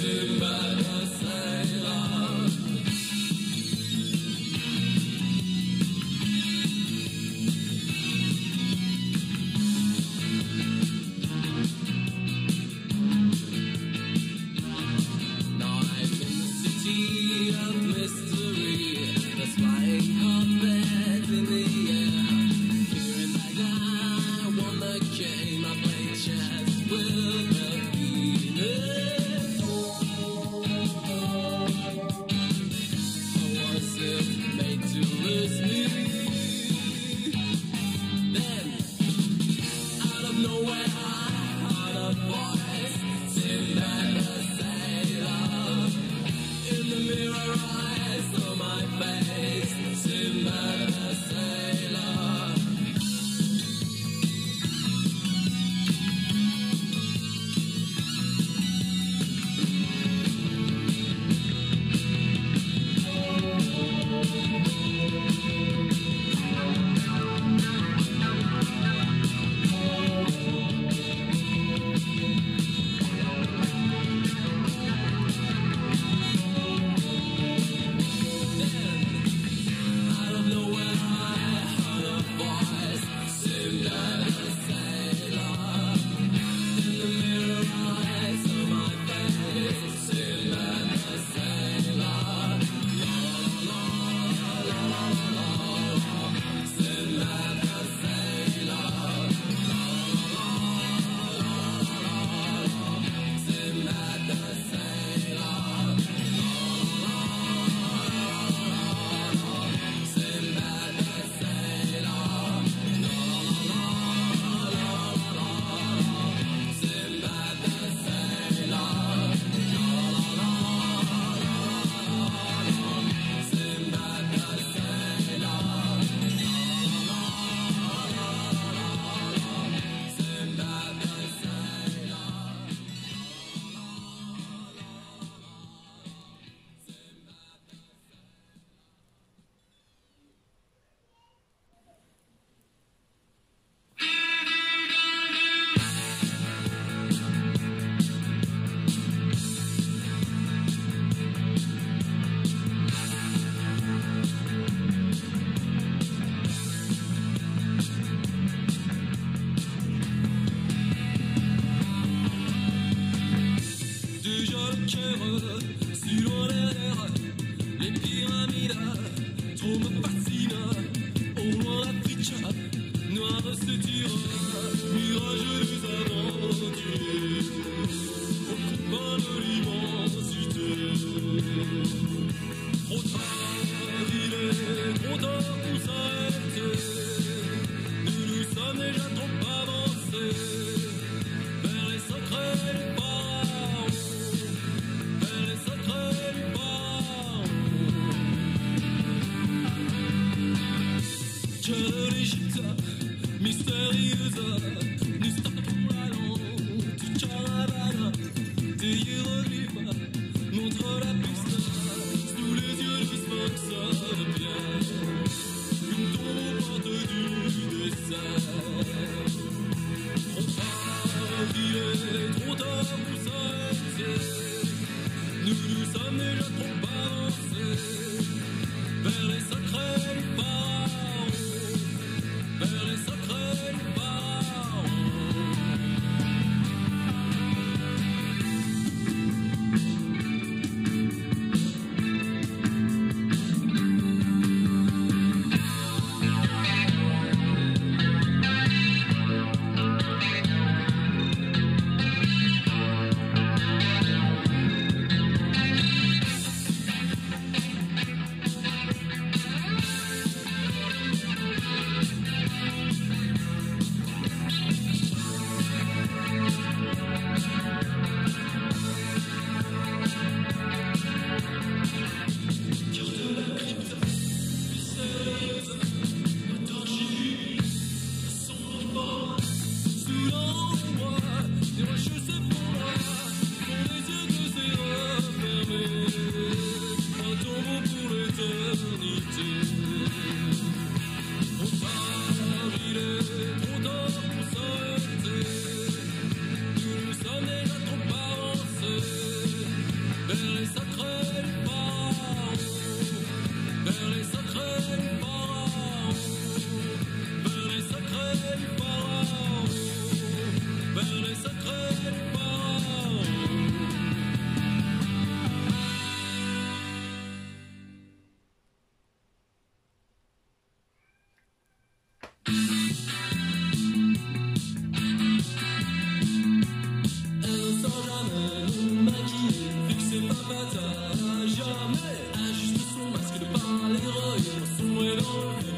face, sing I saw my face, like a l'éternité. De parler l'héroïne,